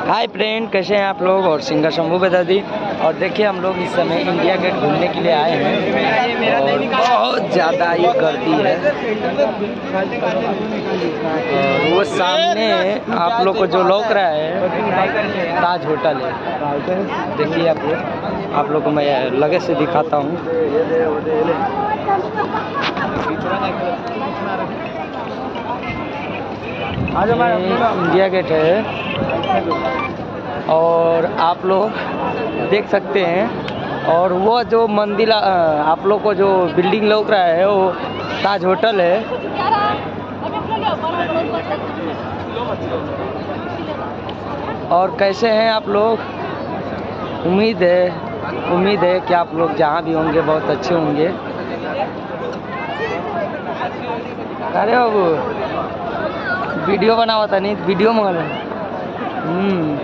Hi friend कैसे हैं आप लोग? और सिंगर शंभू बदादी और देखिए, हम लोग इस समय इंडिया गेट घूमने के लिए आए हैं। और बहुत ज़्यादा ये गर्दी है। वो सामने आप लोग को जो लौक रहा है, ताज होटल है। देखिए आप लोग आप लोग को मैं लगे से दिखाता हूँ। इंडिया गेट है। और आप लोग देख सकते हैं। और वो जो मंदिर आप लोग को जो बिल्डिंग लौक रहा है वो ताज होटल है। और कैसे हैं आप लोग? उम्मीद है उम्मीद है कि आप लोग जहाँ भी होंगे बहुत अच्छे होंगे। अरे बाबू वीडियो बनावा था नहीं वीडियो मंगा हम्म।